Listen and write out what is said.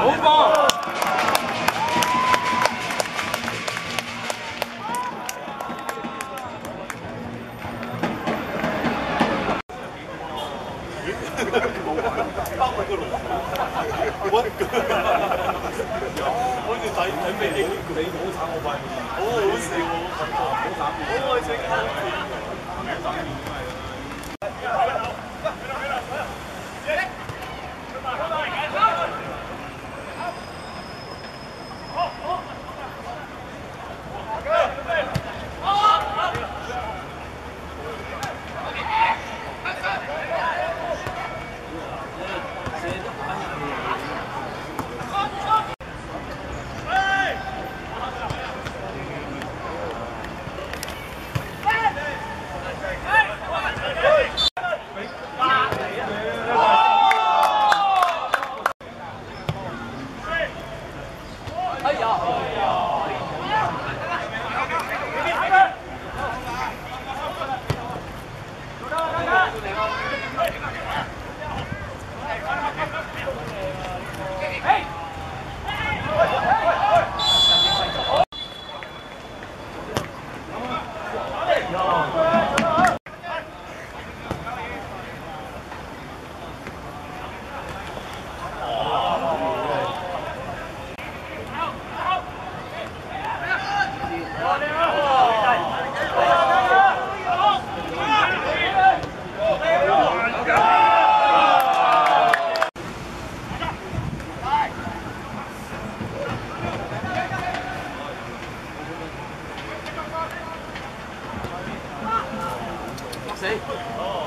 Kênh Ghiền Mì Gõ Để oh